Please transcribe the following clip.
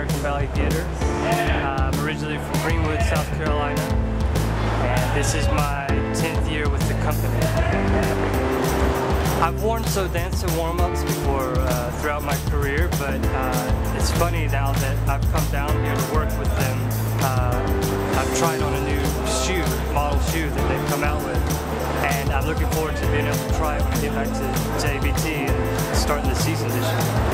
American Ballet Theatre. I'm originally from Greenwood, South Carolina, and this is my 10th year with the company. I've worn So Danca warm-ups before uh, throughout my career, but uh, it's funny now that I've come down here to work with them. Uh, I've tried on a new shoe, model shoe that they've come out with, and I'm looking forward to being able to try it when I get back to, ABT and starting the season this year.